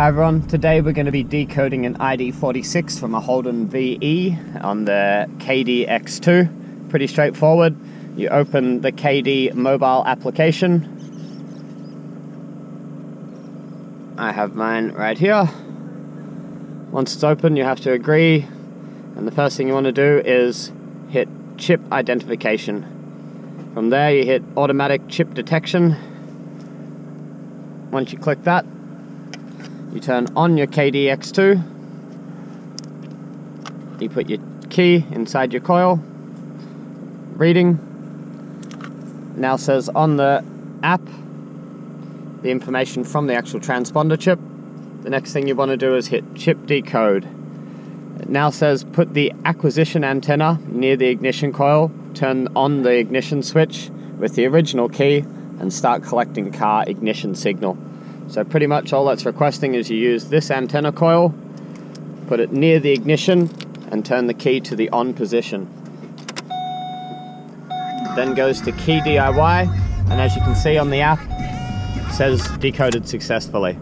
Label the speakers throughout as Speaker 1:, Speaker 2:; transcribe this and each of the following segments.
Speaker 1: Hi everyone, today we're going to be decoding an ID46 from a Holden VE on the KD-X2. Pretty straightforward. You open the KD mobile application. I have mine right here. Once it's open, you have to agree, and the first thing you want to do is hit chip identification. From there, you hit automatic chip detection. Once you click that, you turn on your KD-X2. You put your key inside your coil. Reading. Now says on the app the information from the actual transponder chip. The next thing you want to do is hit chip decode. It now says put the acquisition antenna near the ignition coil, turn on the ignition switch with the original key, and start collecting car ignition signal. So pretty much all that's requesting is you use this antenna coil, put it near the ignition, and turn the key to the on position. Then goes to key DIY, and as you can see on the app, it says decoded successfully.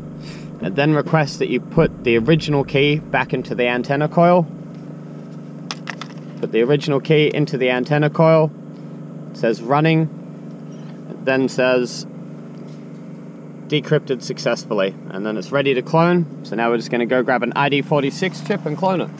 Speaker 1: It then requests that you put the original key back into the antenna coil. Put the original key into the antenna coil. It says running. It then says decrypted successfully and then it's ready to clone. So now we're just going to go grab an ID46 chip and clone it